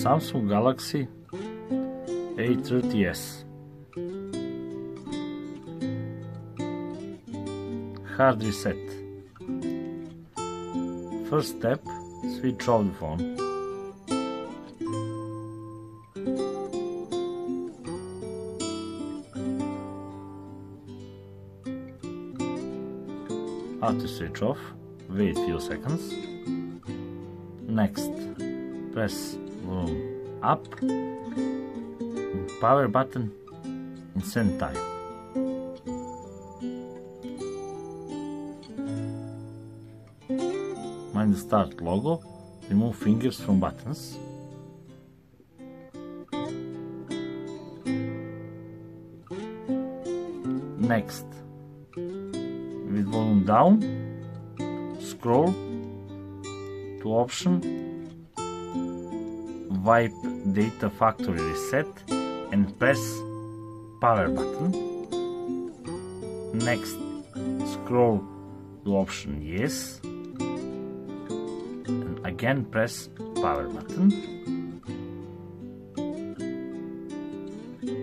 Samsung Galaxy A30s Hard reset. First step, switch off the phone. After switch off, wait few seconds. Next, press volume up, power button and send time. Mind the start logo, remove fingers from buttons. Next, with volume down, scroll to option, wipe data factory reset and press power button. Next, scroll to option yes and again press power button.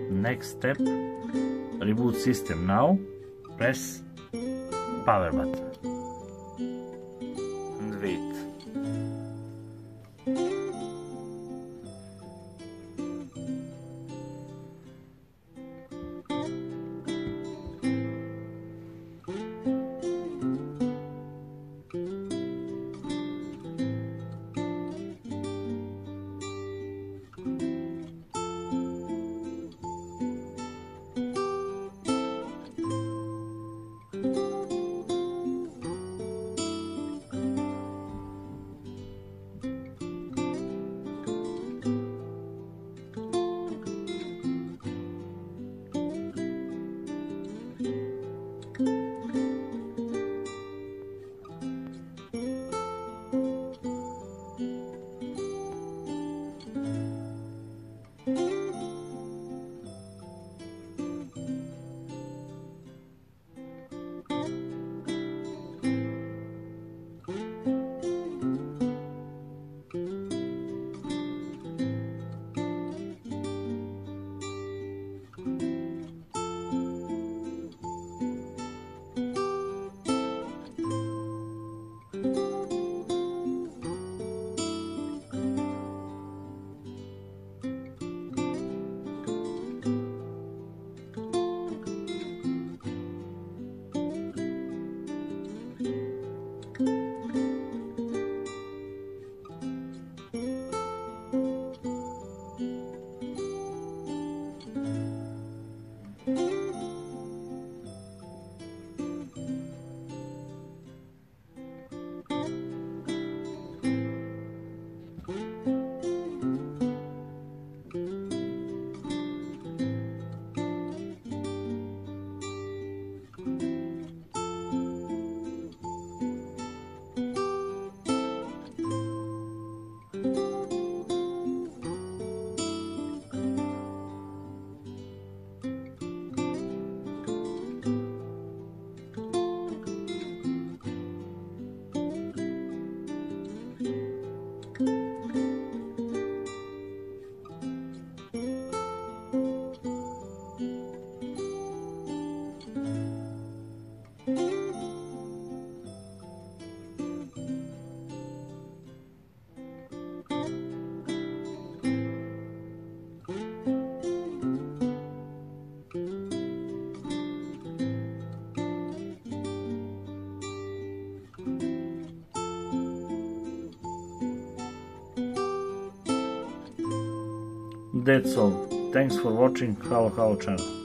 Next step, reboot system now, press power button All. Thanks for watching Halo Halo channel.